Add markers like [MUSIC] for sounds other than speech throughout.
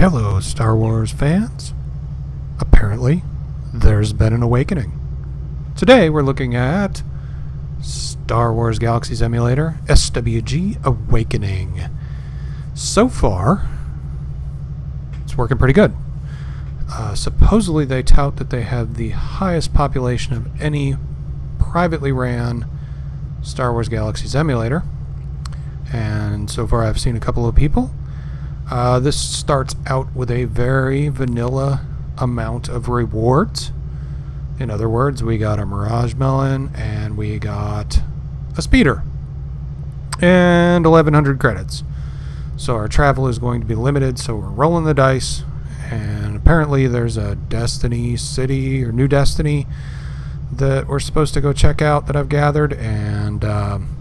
Hello, Star Wars fans. Apparently, there's been an awakening. Today, we're looking at Star Wars Galaxies Emulator SWG Awakening. So far, it's working pretty good. Uh, supposedly, they tout that they have the highest population of any privately ran Star Wars Galaxies emulator. And so far, I've seen a couple of people uh, this starts out with a very vanilla amount of rewards. In other words, we got a Mirage Melon and we got a Speeder and 1100 credits. So our travel is going to be limited, so we're rolling the dice. And apparently, there's a Destiny City or New Destiny that we're supposed to go check out that I've gathered, and um,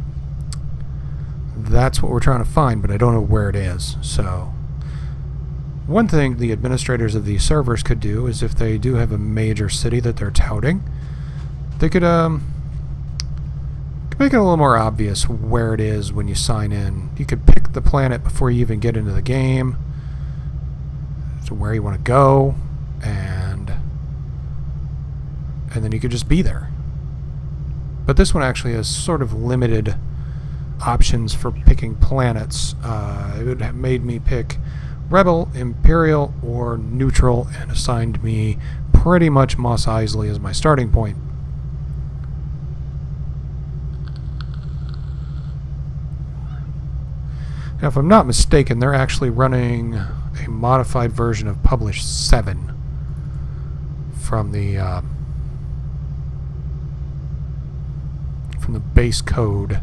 that's what we're trying to find, but I don't know where it is. So one thing the administrators of these servers could do is if they do have a major city that they're touting, they could um, make it a little more obvious where it is when you sign in. You could pick the planet before you even get into the game, to where you want to go, and and then you could just be there. But this one actually has sort of limited options for picking planets. Uh, it would have made me pick Rebel, Imperial, or Neutral and assigned me pretty much Mos Eisley as my starting point. Now, if I'm not mistaken, they're actually running a modified version of Publish 7 from the uh, from the base code.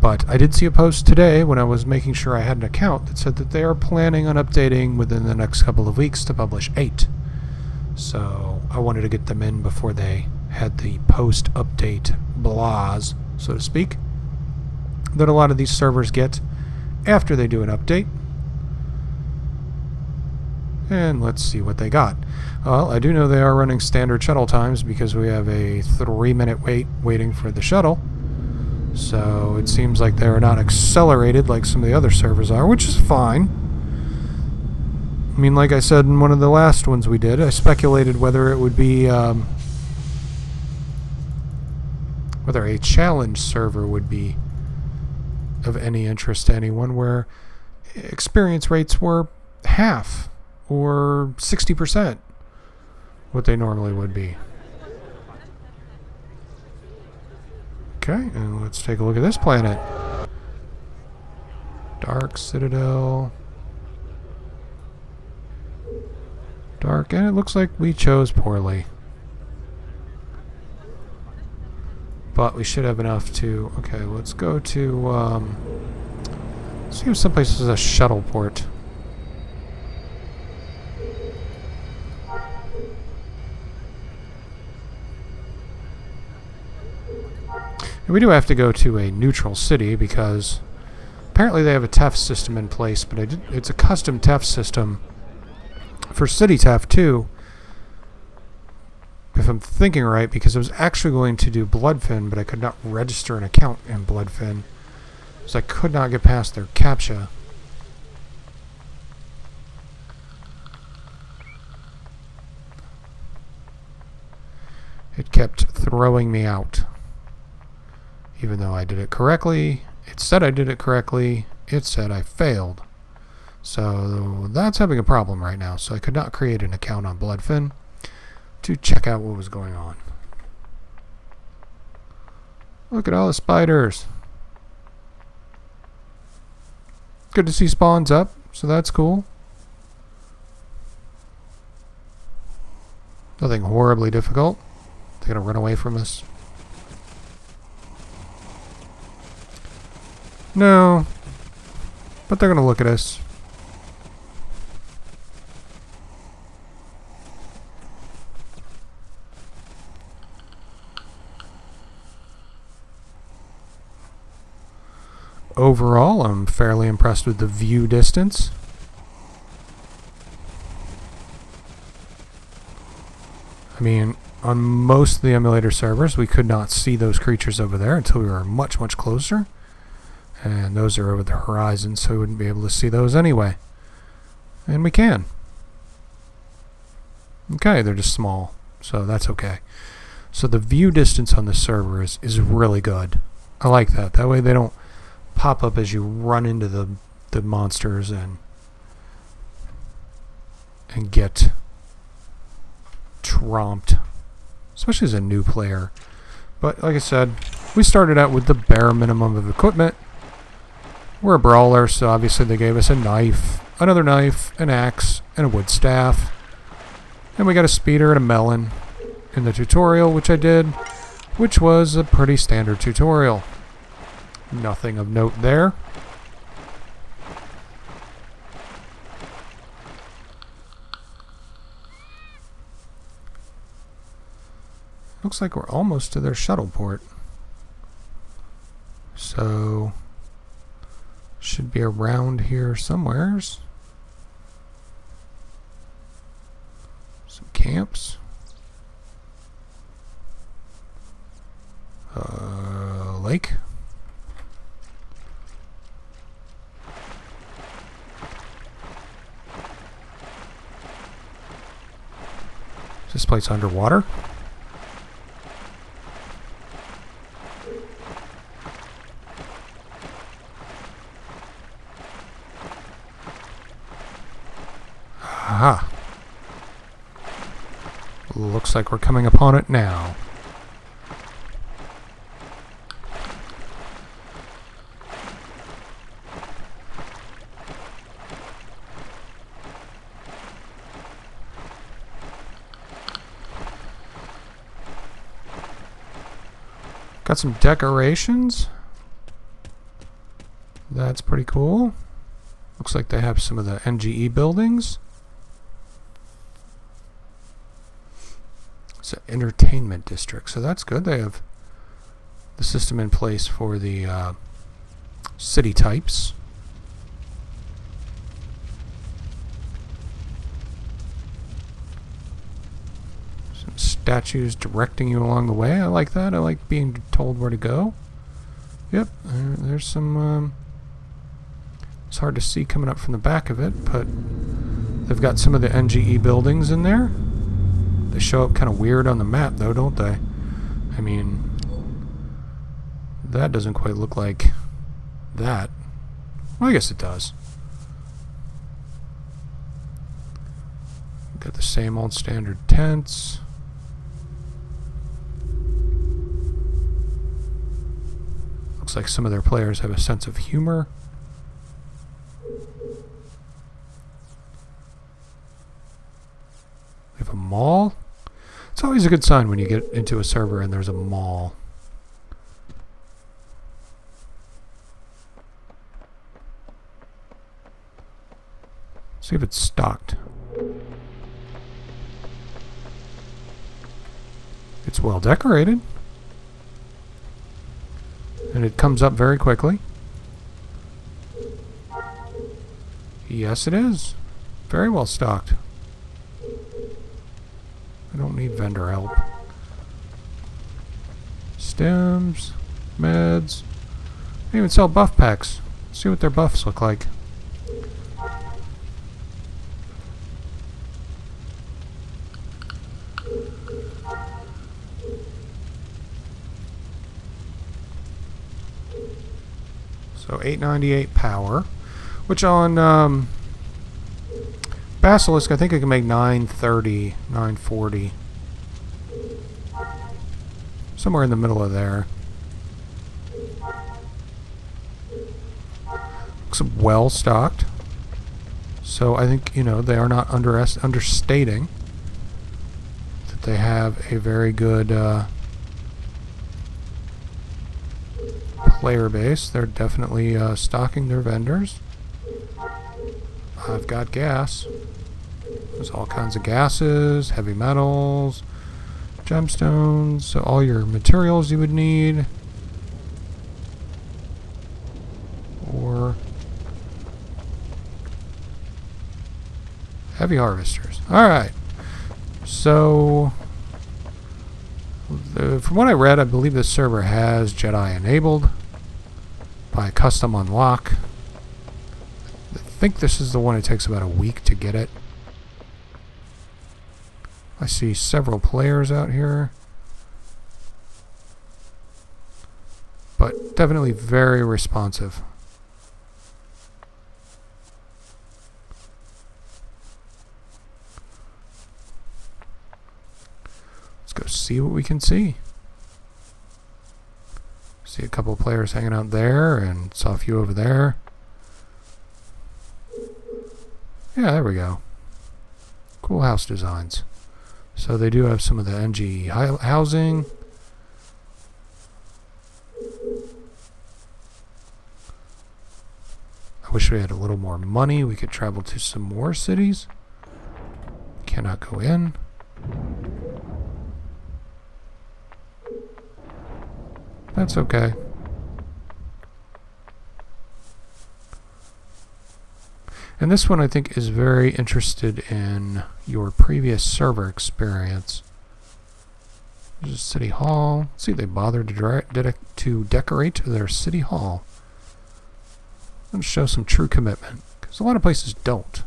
But I did see a post today when I was making sure I had an account that said that they are planning on updating within the next couple of weeks to publish 8. So I wanted to get them in before they had the post-update blahs, so to speak, that a lot of these servers get after they do an update. And let's see what they got. Well, I do know they are running standard shuttle times because we have a three-minute wait waiting for the shuttle. So it seems like they're not accelerated like some of the other servers are, which is fine. I mean, like I said in one of the last ones we did, I speculated whether it would be, um, whether a challenge server would be of any interest to anyone where experience rates were half or 60% what they normally would be. Okay, and let's take a look at this planet. Dark Citadel. Dark, and it looks like we chose poorly. But we should have enough to... Okay, let's go to... Um, see if someplace has a shuttle port. And we do have to go to a neutral city because apparently they have a TEF system in place, but it's a custom TEF system for City TEF too. If I'm thinking right, because I was actually going to do Bloodfin, but I could not register an account in Bloodfin. So I could not get past their CAPTCHA. It kept throwing me out even though I did it correctly. It said I did it correctly. It said I failed. So that's having a problem right now. So I could not create an account on Bloodfin to check out what was going on. Look at all the spiders. Good to see spawns up, so that's cool. Nothing horribly difficult. They're gonna run away from us. No. But they're going to look at us. Overall, I'm fairly impressed with the view distance. I mean, on most of the emulator servers, we could not see those creatures over there until we were much, much closer. And those are over the horizon, so we wouldn't be able to see those anyway. And we can. Okay, they're just small, so that's okay. So the view distance on the server is, is really good. I like that. That way they don't pop up as you run into the, the monsters and and get tromped. Especially as a new player. But like I said, we started out with the bare minimum of equipment. We're a brawler, so obviously they gave us a knife, another knife, an axe, and a wood staff. And we got a speeder and a melon in the tutorial, which I did, which was a pretty standard tutorial. Nothing of note there. Looks like we're almost to their shuttle port. So, should be around here somewheres. Some camps. Uh, lake. Is this place underwater? Aha. Looks like we're coming upon it now. Got some decorations. That's pretty cool. Looks like they have some of the NGE buildings. It's an entertainment district, so that's good. They have the system in place for the uh, city types. Some statues directing you along the way. I like that. I like being told where to go. Yep, there, there's some... Um, it's hard to see coming up from the back of it, but they've got some of the NGE buildings in there. They show up kind of weird on the map, though, don't they? I mean, that doesn't quite look like that. Well, I guess it does. Got the same old standard tents. Looks like some of their players have a sense of humor. We have a mall. Always a good sign when you get into a server and there's a mall. See if it's stocked. It's well decorated. And it comes up very quickly. Yes, it is. Very well stocked. I don't need vendor help. Stems, meds. They even sell buff packs. see what their buffs look like. So 898 power, which on um, Basilisk, I think I can make 930, 940. Somewhere in the middle of there. Looks well stocked. So I think, you know, they are not under understating that they have a very good uh, player base. They're definitely uh, stocking their vendors. I've got gas. There's all kinds of gases, heavy metals, gemstones, so all your materials you would need. Or heavy harvesters. Alright. So, the, from what I read, I believe this server has Jedi enabled by custom unlock. I think this is the one it takes about a week to get it. I see several players out here. But definitely very responsive. Let's go see what we can see. See a couple players hanging out there and saw a few over there. Yeah, there we go. Cool house designs. So they do have some of the NG housing. I wish we had a little more money. We could travel to some more cities. Cannot go in. That's okay. And this one I think is very interested in your previous server experience. There's City Hall. See, they bothered to, to decorate their City Hall. And show some true commitment. Because a lot of places don't.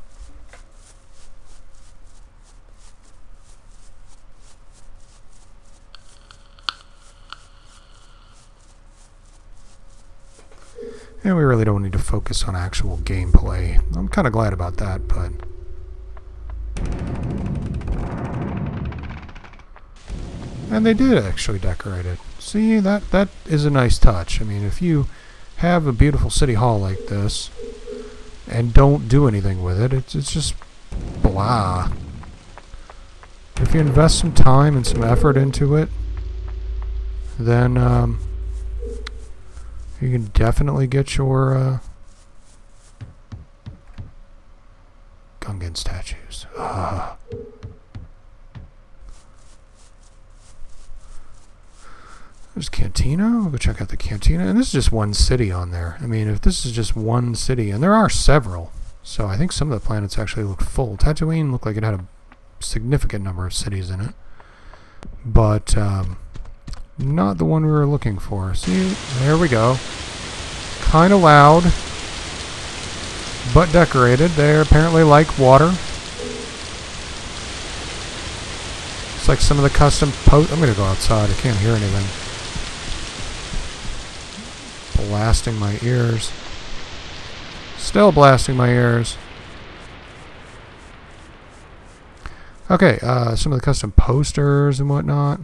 And we really don't need to focus on actual gameplay. I'm kind of glad about that, but... And they did actually decorate it. See, that, that is a nice touch. I mean, if you have a beautiful city hall like this and don't do anything with it, it's, it's just blah. If you invest some time and some effort into it, then... Um, you can definitely get your uh, Gungan statues. [SIGHS] There's Cantina. We'll go check out the Cantina. And this is just one city on there. I mean, if this is just one city, and there are several, so I think some of the planets actually look full. Tatooine looked like it had a significant number of cities in it. But, um, not the one we were looking for. See, there we go. Kind of loud, but decorated. They apparently like water. It's like some of the custom post. I'm going to go outside. I can't hear anything. Blasting my ears. Still blasting my ears. Okay, uh, some of the custom posters and whatnot.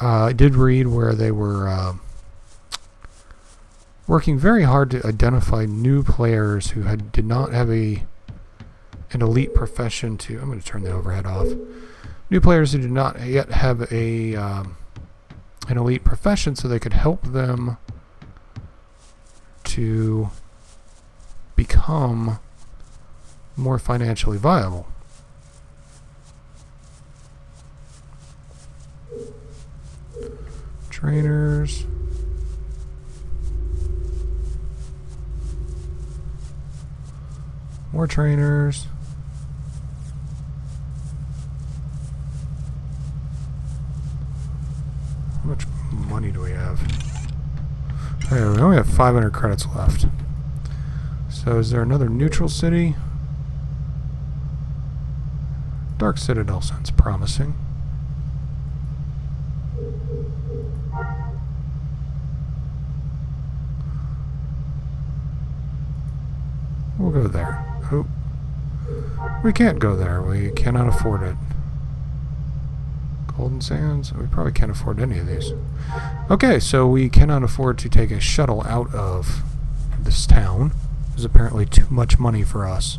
Uh, I did read where they were uh, working very hard to identify new players who had did not have a an elite profession to. I'm going to turn the overhead off. New players who did not yet have a um, an elite profession, so they could help them to become more financially viable. Trainers. More trainers. How much money do we have? Okay, we only have 500 credits left. So is there another neutral city? Dark Citadel sounds promising. We'll go there. Oh. We can't go there. We cannot afford it. Golden Sands? We probably can't afford any of these. Okay, so we cannot afford to take a shuttle out of this town. There's apparently too much money for us.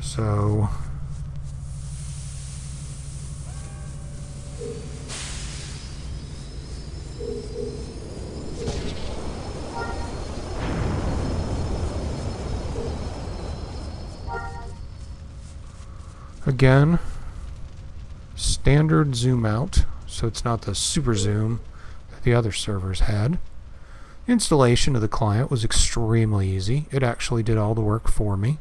So Again, standard zoom out, so it's not the super zoom that the other servers had. Installation of the client was extremely easy. It actually did all the work for me.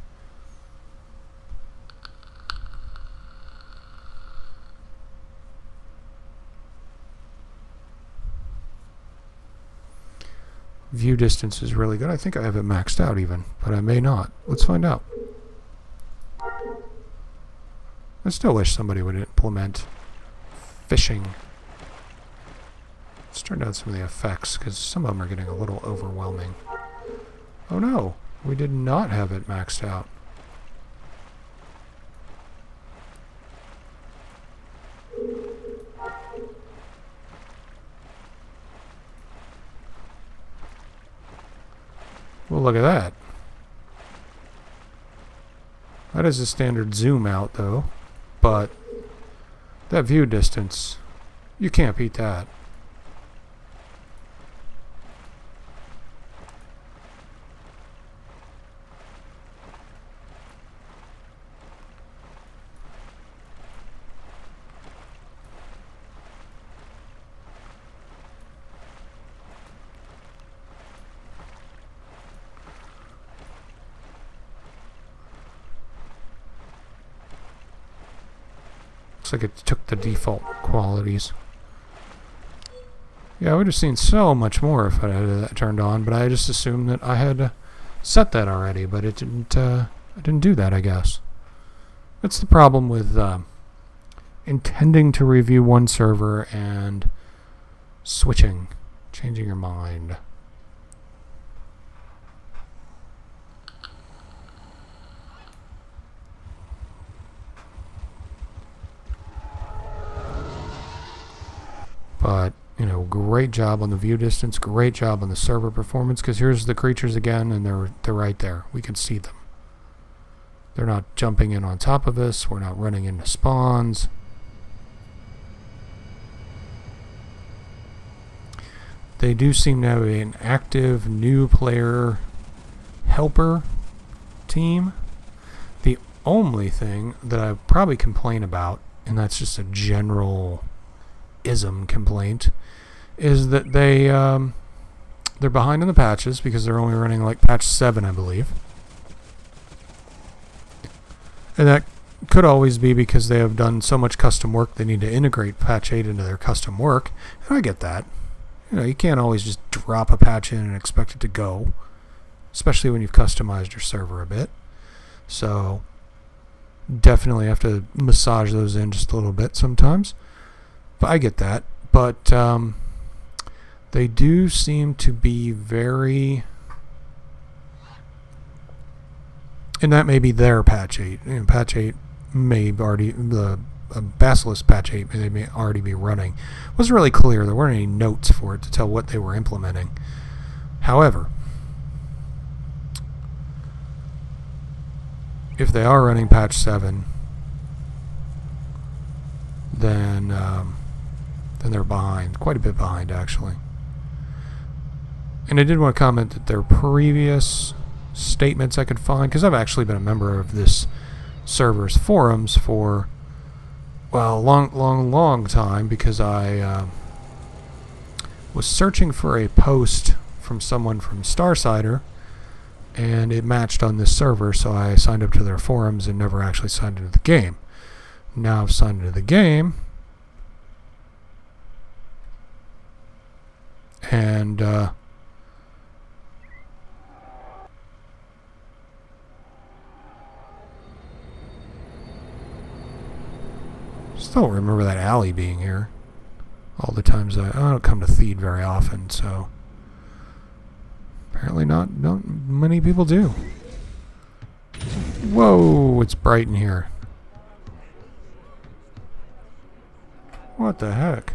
View distance is really good. I think I have it maxed out even, but I may not. Let's find out. I still wish somebody would implement fishing. Let's turn down some of the effects, because some of them are getting a little overwhelming. Oh no, we did not have it maxed out. Well, look at that. That is a standard zoom out, though. But that view distance, you can't beat that. Looks like it took the default qualities. Yeah, I would have seen so much more if I had that turned on, but I just assumed that I had uh, set that already, but it didn't, uh, I didn't do that, I guess. That's the problem with uh, intending to review one server and switching, changing your mind. But, you know, great job on the view distance, great job on the server performance, because here's the creatures again, and they're, they're right there. We can see them. They're not jumping in on top of us. We're not running into spawns. They do seem to have an active new player helper team. The only thing that I probably complain about, and that's just a general ism complaint is that they um, they're behind in the patches because they're only running like patch 7 I believe. And that could always be because they have done so much custom work they need to integrate patch 8 into their custom work. And I get that. You know you can't always just drop a patch in and expect it to go especially when you've customized your server a bit. So definitely have to massage those in just a little bit sometimes I get that. But um, they do seem to be very. And that may be their patch 8. You know, patch 8 may already. The uh, Basilisk patch 8 they may already be running. It wasn't really clear. There weren't any notes for it to tell what they were implementing. However, if they are running patch 7, then um, then they're behind, quite a bit behind actually. And I did want to comment that their previous statements I could find, because I've actually been a member of this server's forums for, well, a long, long, long time, because I uh, was searching for a post from someone from Starsider, and it matched on this server, so I signed up to their forums and never actually signed into the game. Now I've signed into the game, and uh, still remember that alley being here all the times I, I don't come to Theed very often so apparently not not many people do. Whoa it's bright in here. What the heck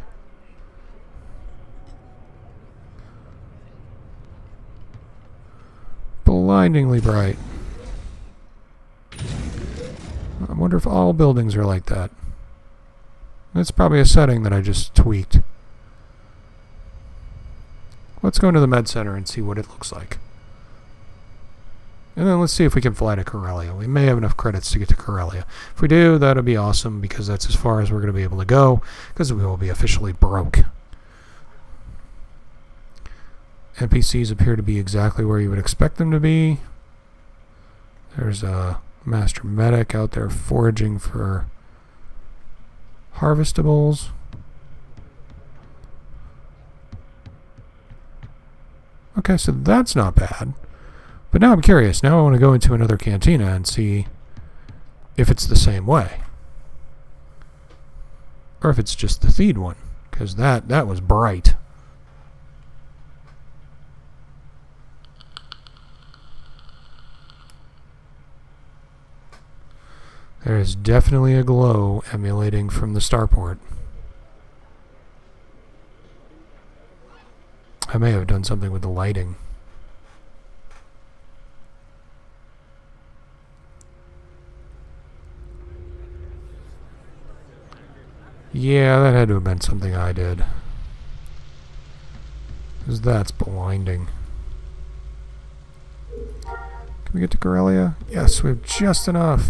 blindingly bright. I wonder if all buildings are like that. That's probably a setting that I just tweaked. Let's go into the med center and see what it looks like. And then let's see if we can fly to Corellia. We may have enough credits to get to Corellia. If we do, that'll be awesome because that's as far as we're going to be able to go because we will be officially broke. NPCs appear to be exactly where you would expect them to be. There's a master medic out there foraging for harvestables. Okay, so that's not bad. But now I'm curious. Now I want to go into another cantina and see if it's the same way. Or if it's just the Theed one. Because that, that was bright. There is definitely a glow emulating from the starport. I may have done something with the lighting. Yeah, that had to have been something I did. Because that's blinding. Can we get to Corellia? Yes, we have just enough.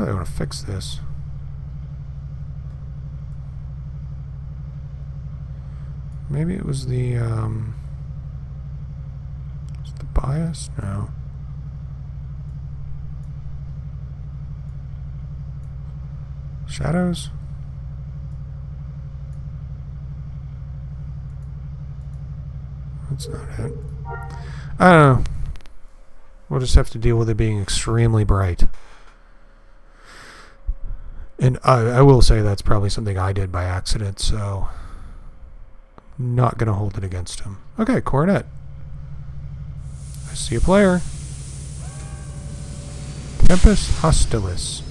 I really want to fix this. Maybe it was the, um... Was the bias? No. Shadows? That's not it. I don't know. We'll just have to deal with it being extremely bright. And I, I will say that's probably something I did by accident, so not going to hold it against him. Okay, Coronet. I see a player. Tempest Hostilis.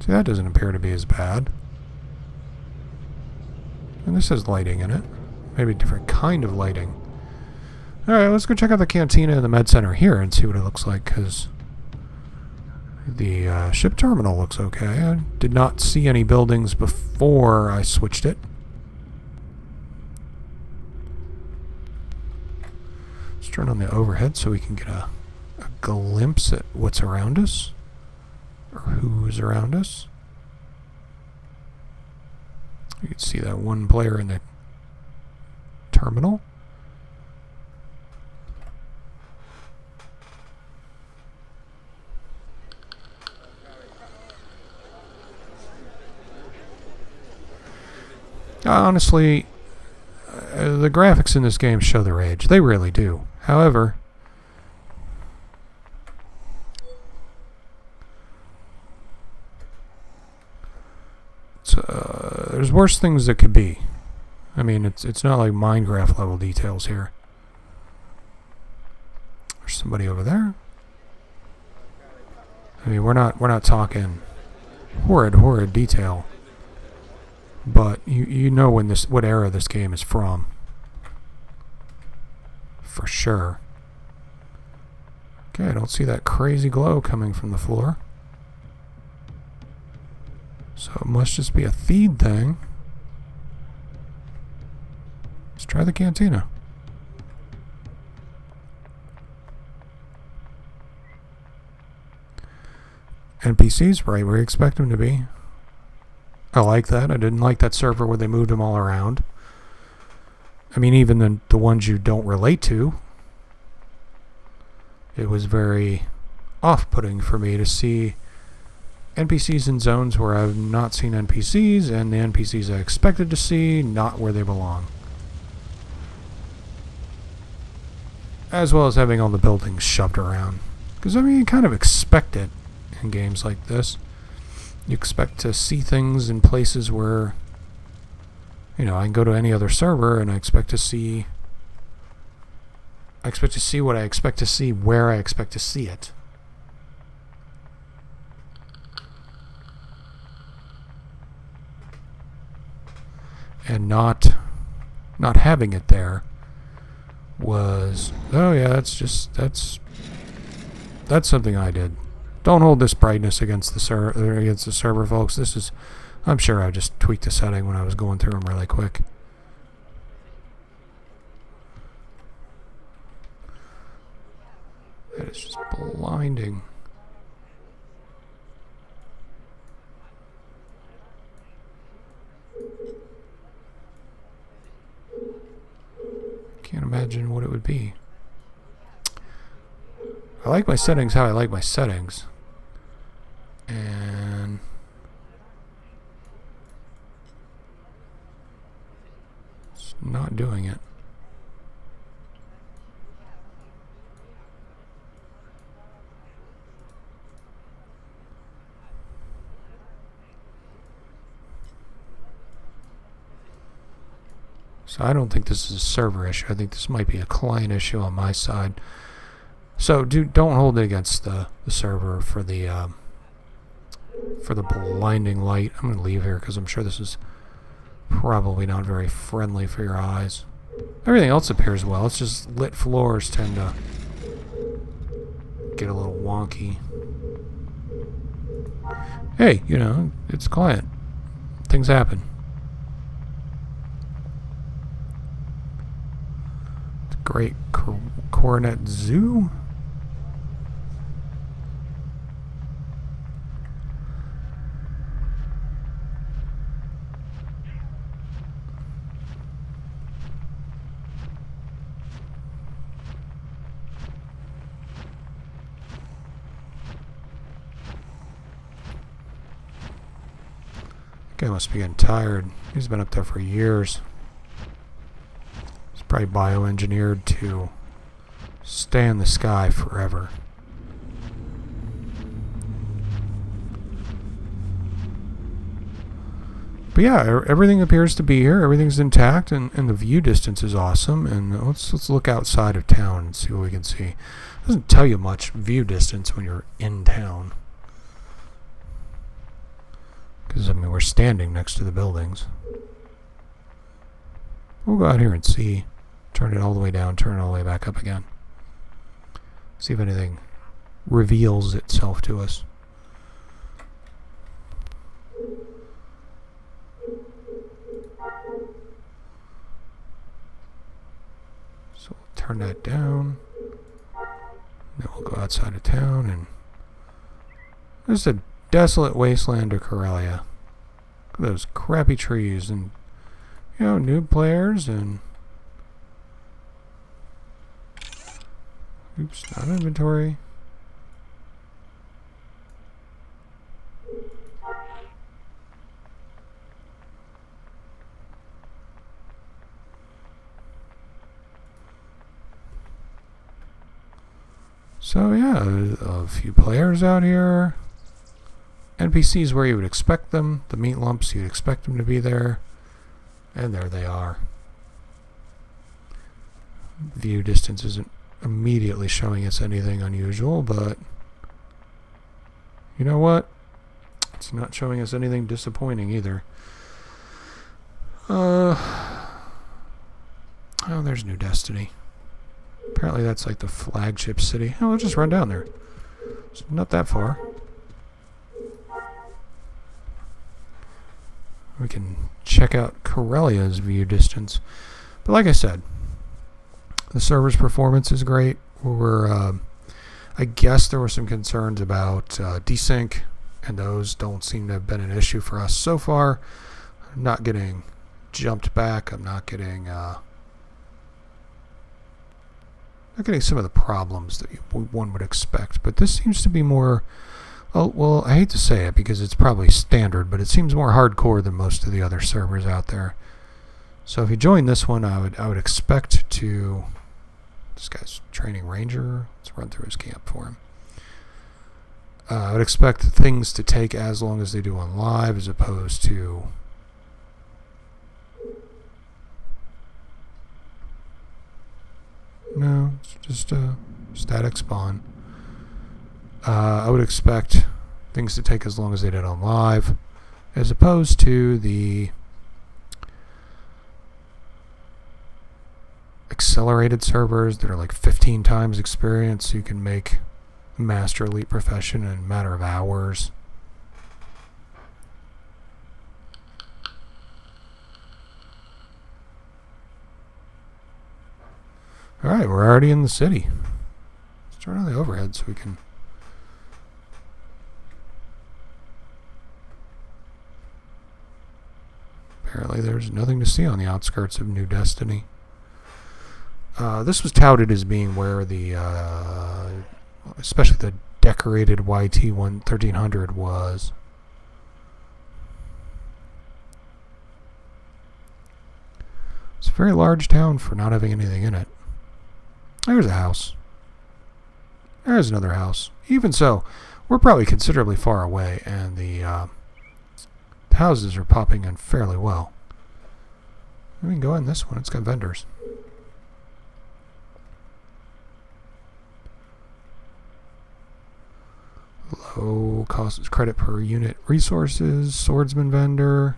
See, that doesn't appear to be as bad. And this has lighting in it. Maybe a different kind of lighting. Alright, let's go check out the cantina and the med center here and see what it looks like, because the uh, ship terminal looks okay. I did not see any buildings before I switched it. Let's turn on the overhead so we can get a, a glimpse at what's around us, or who's around us. You can see that one player in the terminal. Honestly, uh, the graphics in this game show their age. They really do. However, uh, there's worse things that could be. I mean, it's it's not like Minecraft level details here. There's somebody over there. I mean, we're not we're not talking horrid horrid detail. But you you know when this what era this game is from. For sure. Okay, I don't see that crazy glow coming from the floor. So it must just be a Theed thing. Let's try the cantina. NPCs right where you expect them to be. I like that. I didn't like that server where they moved them all around. I mean, even the, the ones you don't relate to, it was very off-putting for me to see NPCs in zones where I've not seen NPCs, and the NPCs I expected to see, not where they belong. As well as having all the buildings shoved around. Because, I mean, you kind of expect it in games like this. You expect to see things in places where, you know, I can go to any other server and I expect to see, I expect to see what I expect to see where I expect to see it. And not, not having it there was, oh yeah, that's just, that's, that's something I did. Don't hold this brightness against the server against the server, folks. This is I'm sure I just tweaked the setting when I was going through them really quick. That is just blinding. Can't imagine what it would be. I like my settings how I like my settings. And it's not doing it. So I don't think this is a server issue. I think this might be a client issue on my side. So do don't hold it against the, the server for the um, for the blinding light. I'm going to leave here because I'm sure this is probably not very friendly for your eyes. Everything else appears well. It's just lit floors tend to get a little wonky. Hey, you know, it's client. Things happen. Great Cor Coronet Zoo? Guy must be getting tired. He's been up there for years. He's probably bioengineered to stay in the sky forever. But yeah, everything appears to be here. Everything's intact, and, and the view distance is awesome. And let's let's look outside of town and see what we can see. It doesn't tell you much view distance when you're in town. Because, I mean, we're standing next to the buildings. We'll go out here and see. Turn it all the way down, turn it all the way back up again. See if anything reveals itself to us. So we'll turn that down. Then we'll go outside of town and there's a desolate wasteland of Corellia. those crappy trees and, you know, new players and... Oops, not inventory. So yeah, a few players out here. NPCs where you would expect them, the meat lumps, you'd expect them to be there, and there they are. View distance isn't immediately showing us anything unusual, but you know what? It's not showing us anything disappointing either. Uh, oh, there's New Destiny. Apparently that's like the flagship city. Oh, we'll just run down there. It's not that far. We can check out Corellia's view distance. But like I said, the server's performance is great. We're, uh, I guess there were some concerns about uh, desync, and those don't seem to have been an issue for us so far. I'm not getting jumped back. I'm not getting uh, not getting some of the problems that one would expect. But this seems to be more Oh, well, I hate to say it because it's probably standard, but it seems more hardcore than most of the other servers out there. So if you join this one, I would I would expect to... This guy's training ranger. Let's run through his camp for him. Uh, I would expect things to take as long as they do on live as opposed to... No, it's just a static spawn. Uh, I would expect things to take as long as they did on live, as opposed to the accelerated servers that are like 15 times experience. So you can make Master Elite Profession in a matter of hours. Alright, we're already in the city Let's turn on the overhead so we can. Apparently, there's nothing to see on the outskirts of New Destiny. Uh, this was touted as being where the, uh, especially the decorated YT 1300 was. It's a very large town for not having anything in it. There's a house. There's another house. Even so, we're probably considerably far away, and the, uh, houses are popping in fairly well. We can go in this one. It's got vendors. Low cost credit per unit resources, swordsman vendor.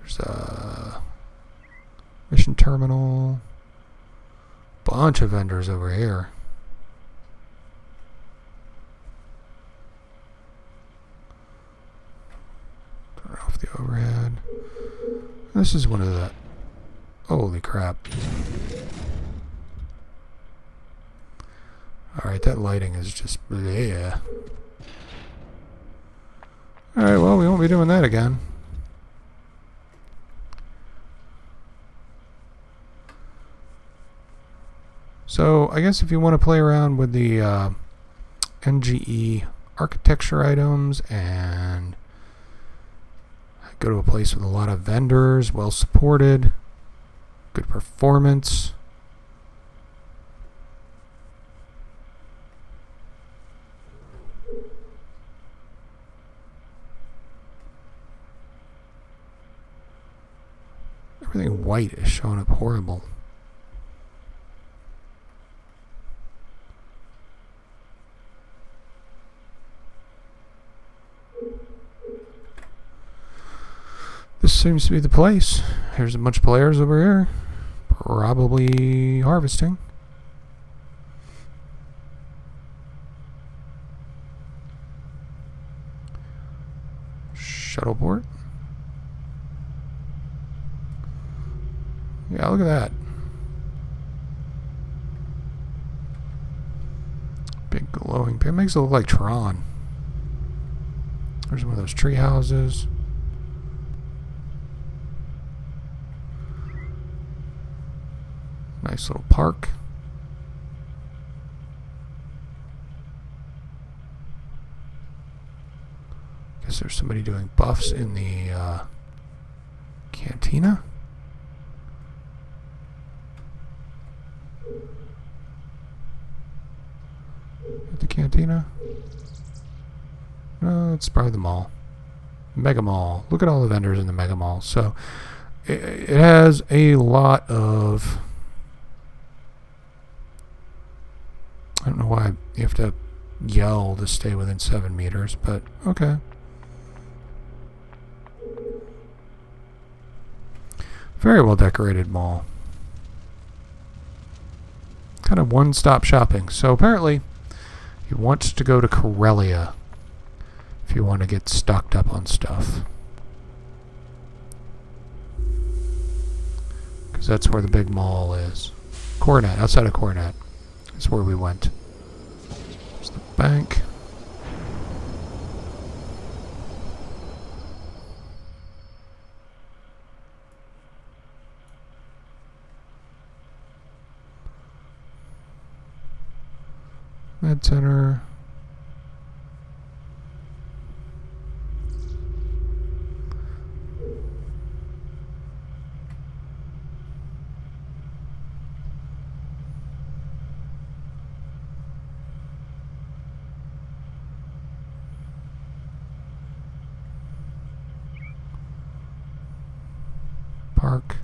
There's a mission terminal. Bunch of vendors over here. Turn off the overhead. This is one of the... Holy crap. Alright, that lighting is just... Yeah. Alright, well, we won't be doing that again. So, I guess if you want to play around with the uh, NGE architecture items and go to a place with a lot of vendors, well supported, good performance, Everything white is showing up horrible. Seems to be the place. There's a bunch of players over here. Probably harvesting. Shuttleport. Yeah, look at that. Big glowing. It makes it look like Tron. There's one of those tree houses. Nice little park. Guess there's somebody doing buffs in the uh, cantina. the cantina? No, it's probably the mall. Mega Mall. Look at all the vendors in the Mega Mall. So it, it has a lot of. I don't know why you have to yell to stay within seven meters, but okay. Very well decorated mall. Kind of one-stop shopping. So apparently you want to go to Corellia if you want to get stocked up on stuff. Because that's where the big mall is. Coronet, outside of Coronet. That's where we went. There's the bank. Med Center. Park.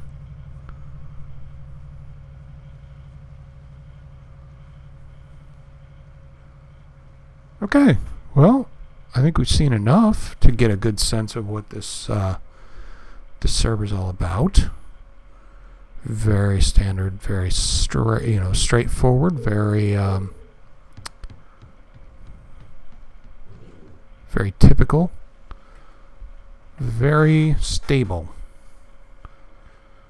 Okay, well, I think we've seen enough to get a good sense of what this uh, this server's all about. Very standard, very straight, you know, straightforward, very um, very typical, very stable.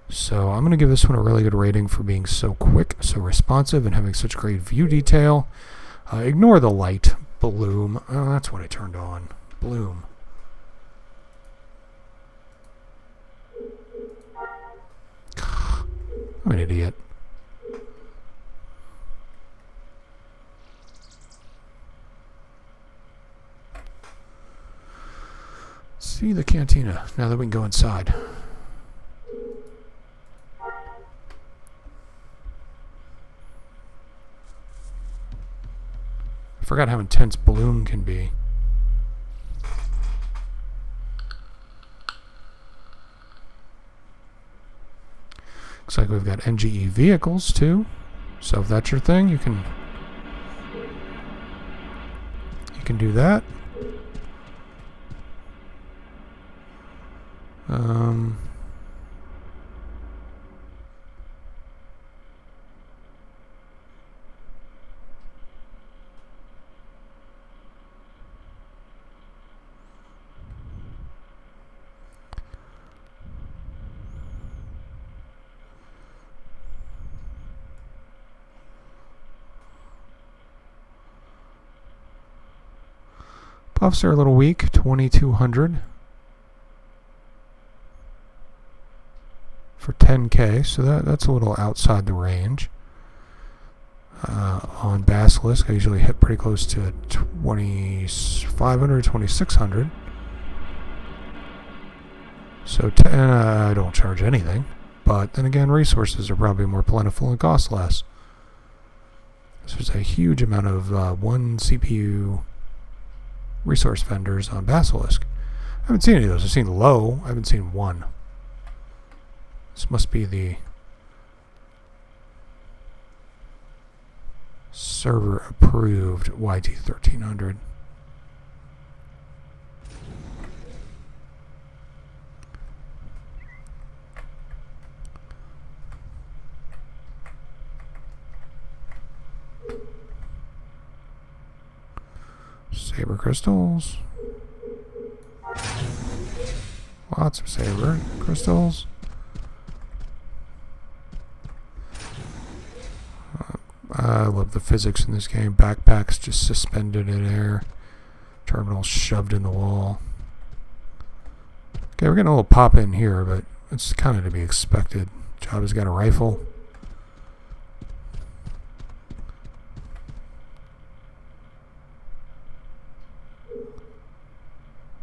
So I'm going to give this one a really good rating for being so quick, so responsive, and having such great view detail. Uh, ignore the light bloom. Oh, that's what I turned on. Bloom. [SIGHS] I'm an idiot. See the cantina, now that we can go inside. Forgot how intense Bloom can be. Looks like we've got NGE vehicles too. So if that's your thing, you can you can do that. Um, Buffs are a little weak, 2200 for 10k, so that, that's a little outside the range. Uh, on Basilisk, I usually hit pretty close to 2500, 2600. So 10, uh, I don't charge anything, but then again, resources are probably more plentiful and cost less. So there's a huge amount of uh, one CPU resource vendors on Basilisk. I haven't seen any of those. I've seen low. I haven't seen one. This must be the server approved YT1300. Saber crystals. Lots of saber crystals. Uh, I love the physics in this game. Backpacks just suspended in air. Terminals shoved in the wall. Okay, we're getting a little pop in here, but it's kind of to be expected. Jabba's got a rifle.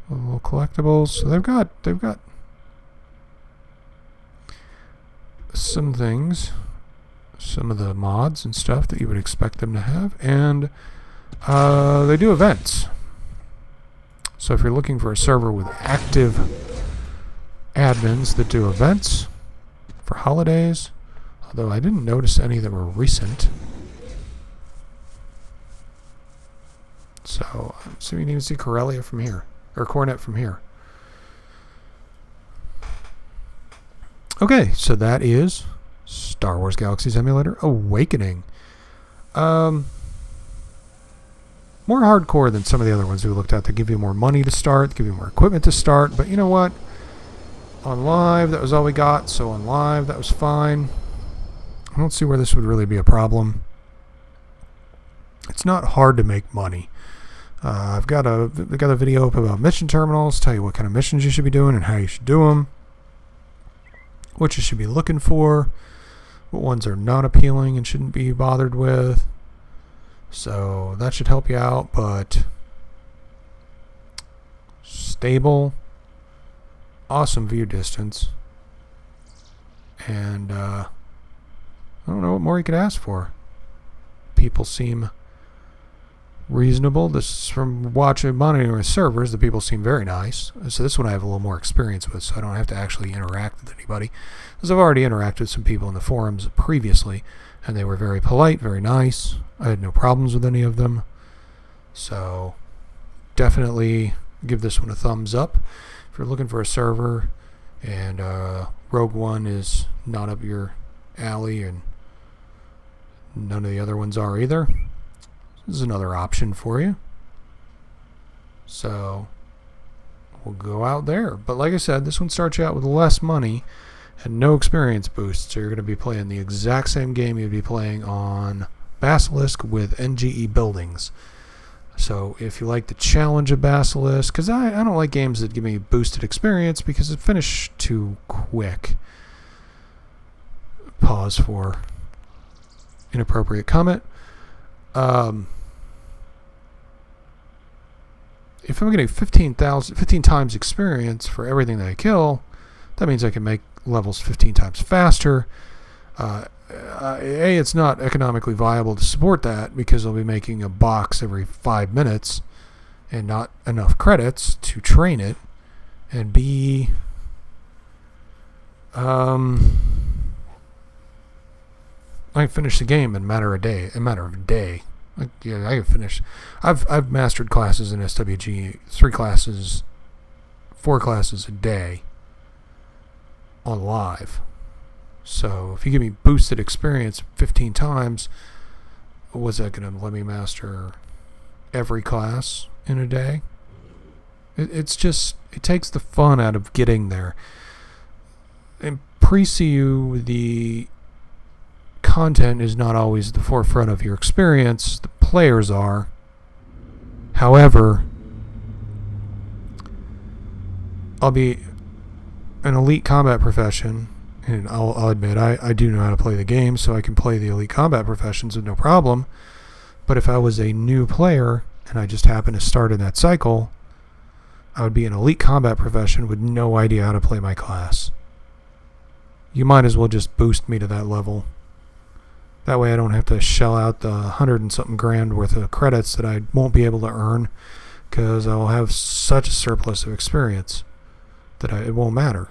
Little collectibles. So they've got they've got some things, some of the mods and stuff that you would expect them to have, and uh, they do events. So if you're looking for a server with active admins that do events for holidays, although I didn't notice any that were recent. So, so you can even see Corellia from here or Coronet from here. Okay, so that is Star Wars Galaxies Emulator Awakening. Um, more hardcore than some of the other ones we looked at. They give you more money to start, give you more equipment to start, but you know what? On live, that was all we got, so on live, that was fine. I don't see where this would really be a problem. It's not hard to make money. Uh, I've got a I've got a video up about mission terminals, tell you what kind of missions you should be doing and how you should do them, what you should be looking for, what ones are not appealing and shouldn't be bothered with. So that should help you out, but stable, awesome view distance, and uh, I don't know what more you could ask for. People seem reasonable. This is from watching monitoring servers. The people seem very nice. So this one I have a little more experience with, so I don't have to actually interact with anybody. Because I've already interacted with some people in the forums previously, and they were very polite, very nice. I had no problems with any of them. So definitely give this one a thumbs up. If you're looking for a server and uh, Rogue One is not up your alley and none of the other ones are either, this is another option for you. So we'll go out there. But like I said, this one starts you out with less money and no experience boost. So you're going to be playing the exact same game you'd be playing on Basilisk with NGE buildings. So if you like the challenge of Basilisk, because I, I don't like games that give me boosted experience because it finish too quick. Pause for inappropriate comment. Um, if I'm getting 15,000, 15 times experience for everything that I kill, that means I can make levels 15 times faster. Uh, uh, a, it's not economically viable to support that because I'll be making a box every five minutes and not enough credits to train it. And B, um, I can finish the game in a matter of day, a matter of a day. Like, yeah, I can finish. I've I've mastered classes in SWG, three classes, four classes a day on live. So if you give me boosted experience 15 times, was that going to let me master every class in a day? It, it's just, it takes the fun out of getting there. In pre-CU, the content is not always the forefront of your experience. The players are. However, I'll be an elite combat profession and I'll, I'll admit I, I do know how to play the game, so I can play the elite combat professions with no problem. But if I was a new player and I just happened to start in that cycle, I would be an elite combat profession with no idea how to play my class. You might as well just boost me to that level. That way I don't have to shell out the hundred and something grand worth of credits that I won't be able to earn because I'll have such a surplus of experience that I, it won't matter.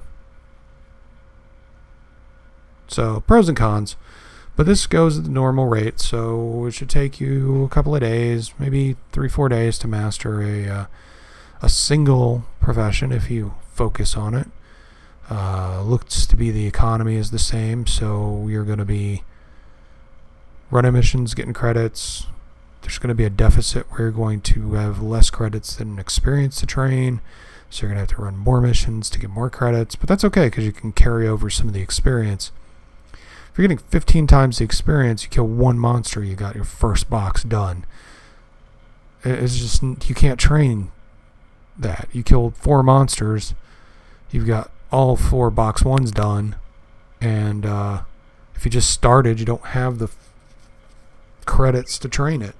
So pros and cons. But this goes at the normal rate, so it should take you a couple of days, maybe three, four days to master a uh, a single profession if you focus on it. Uh, looks to be the economy is the same, so you're going to be running missions, getting credits. There's going to be a deficit where you're going to have less credits than experience to train, so you're going to have to run more missions to get more credits. But that's okay because you can carry over some of the experience. If you're getting 15 times the experience, you kill one monster, you got your first box done. It's just, you can't train that. You killed four monsters, you've got all four box ones done, and uh, if you just started, you don't have the credits to train it.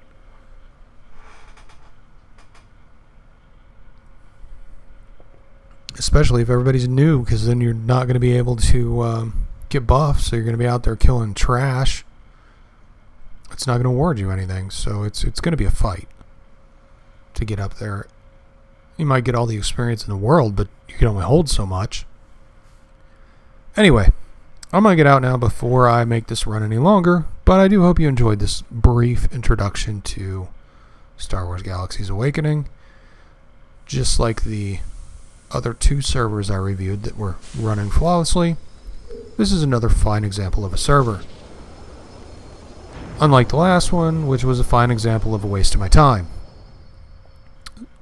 Especially if everybody's new, because then you're not going to be able to um, get buffed, so you're going to be out there killing trash. It's not going to award you anything, so it's it's going to be a fight to get up there. You might get all the experience in the world, but you can only hold so much. Anyway, I'm going to get out now before I make this run any longer, but I do hope you enjoyed this brief introduction to Star Wars Galaxies Awakening. Just like the other two servers I reviewed that were running flawlessly, this is another fine example of a server. Unlike the last one, which was a fine example of a waste of my time.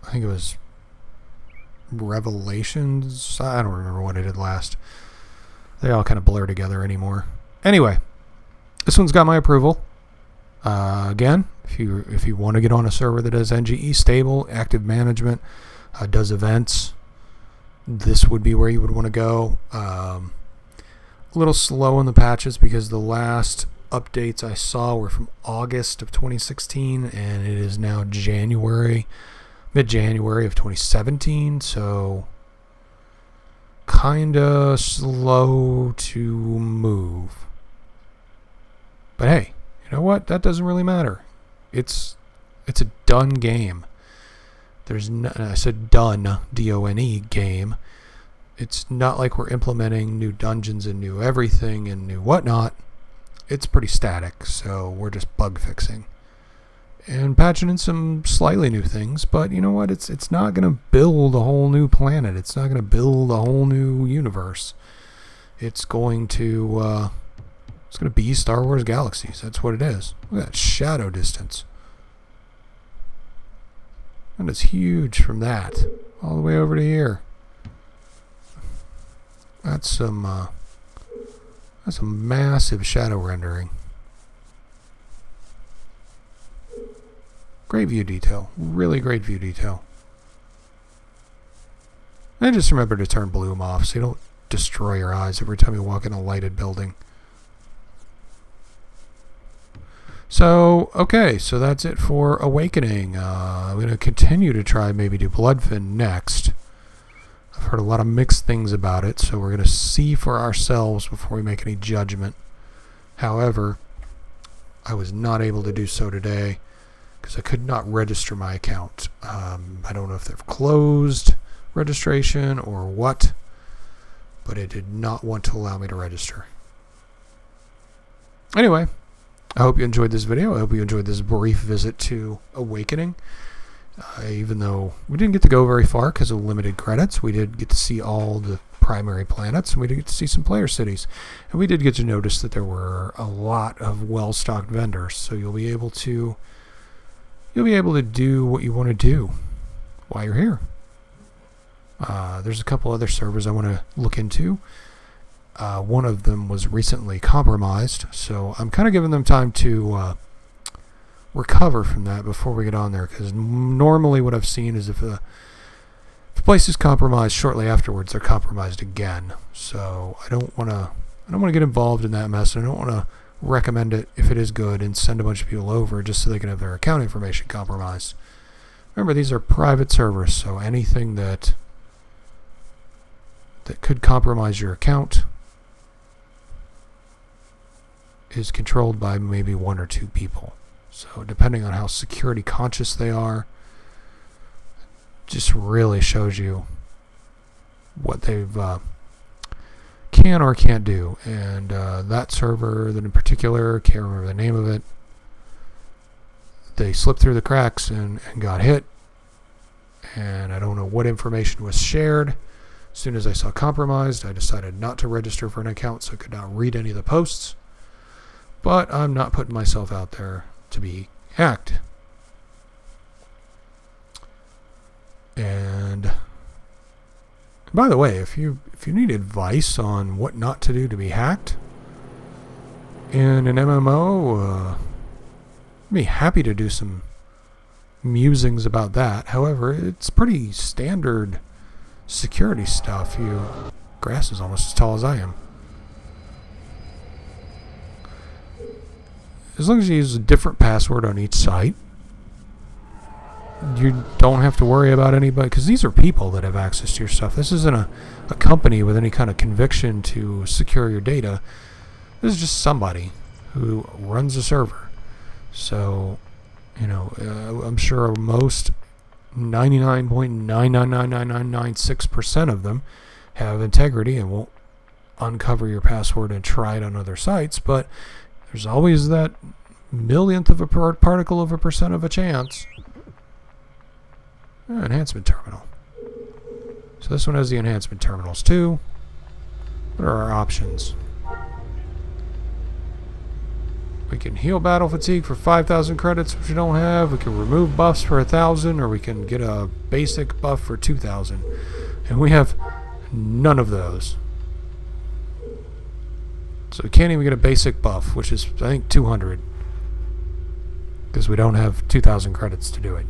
I think it was Revelations. I don't remember what I did last. They all kind of blur together anymore. Anyway, this one's got my approval. Uh, again, if you if you want to get on a server that has NGE stable, active management, uh, does events, this would be where you would want to go. Um, a little slow in the patches because the last updates I saw were from August of 2016 and it is now January, mid-January of 2017, so kinda slow to move. But hey, you know what? That doesn't really matter. It's it's a done game. There's no, I said done, D-O-N-E game it's not like we're implementing new dungeons and new everything and new whatnot. It's pretty static, so we're just bug fixing and patching in some slightly new things. But you know what? It's it's not going to build a whole new planet. It's not going to build a whole new universe. It's going to uh, it's going to be Star Wars Galaxies. That's what it is. Look at that shadow distance. That is huge from that all the way over to here. That's some uh, That's a massive shadow rendering. Great view detail. Really great view detail. And just remember to turn bloom off so you don't destroy your eyes every time you walk in a lighted building. So, okay, so that's it for Awakening. Uh, I'm going to continue to try maybe do Bloodfin next. I've heard a lot of mixed things about it, so we're going to see for ourselves before we make any judgment. However, I was not able to do so today because I could not register my account. Um, I don't know if they've closed registration or what, but it did not want to allow me to register. Anyway, I hope you enjoyed this video. I hope you enjoyed this brief visit to Awakening. Uh, even though we didn't get to go very far because of limited credits, we did get to see all the primary planets, and we did get to see some player cities. And we did get to notice that there were a lot of well-stocked vendors, so you'll be able to you'll be able to do what you want to do while you're here. Uh, there's a couple other servers I want to look into. Uh, one of them was recently compromised, so I'm kind of giving them time to uh, recover from that before we get on there. Because normally, what I've seen is if a, if a place is compromised shortly afterwards, they're compromised again. So I don't want to I don't want to get involved in that mess. I don't want to recommend it if it is good and send a bunch of people over just so they can have their account information compromised. Remember, these are private servers, so anything that that could compromise your account is controlled by maybe one or two people. So depending on how security conscious they are, just really shows you what they've uh, can or can't do. And uh, that server, that in particular, can't remember the name of it, they slipped through the cracks and, and got hit. And I don't know what information was shared. As soon as I saw compromised, I decided not to register for an account so I could not read any of the posts. But I'm not putting myself out there to be hacked. And by the way, if you if you need advice on what not to do to be hacked in an MMO, uh, I'd be happy to do some musings about that. However, it's pretty standard security stuff. You grass is almost as tall as I am. As long as you use a different password on each site, you don't have to worry about anybody because these are people that have access to your stuff. This isn't a, a company with any kind of conviction to secure your data. This is just somebody who runs a server. So, you know, uh, I'm sure most 99.9999996% of them have integrity and won't uncover your password and try it on other sites, but there's always that millionth of a particle of a percent of a chance. Uh, enhancement terminal. So this one has the enhancement terminals too. What are our options? We can heal battle fatigue for 5,000 credits, which we don't have. We can remove buffs for 1,000, or we can get a basic buff for 2,000. And we have none of those. So we can't even get a basic buff, which is, I think, 200. Because we don't have 2,000 credits to do it.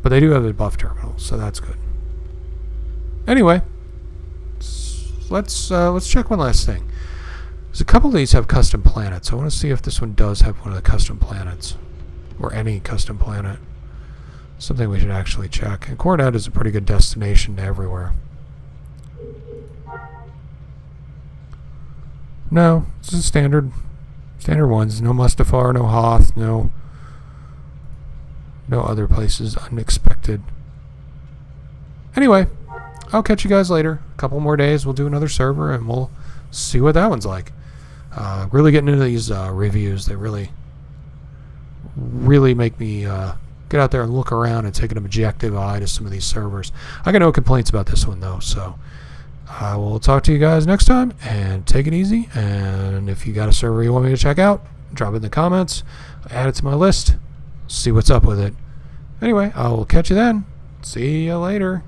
But they do have a buff terminal, so that's good. Anyway, let's uh, let's check one last thing. There's a couple of these have custom planets. I want to see if this one does have one of the custom planets. Or any custom planet. Something we should actually check. And Coronet is a pretty good destination to everywhere. No, it's a standard, standard ones. No Mustafar, no Hoth, no, no other places unexpected. Anyway, I'll catch you guys later. A couple more days, we'll do another server, and we'll see what that one's like. Uh, really getting into these uh, reviews. They really, really make me uh, get out there and look around and take an objective eye to some of these servers. I got no complaints about this one though, so I will talk to you guys next time and take it easy. And if you got a server you want me to check out, drop it in the comments, add it to my list, see what's up with it. Anyway, I will catch you then. See you later.